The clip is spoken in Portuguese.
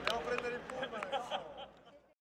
Andiamo a prendere il pullman.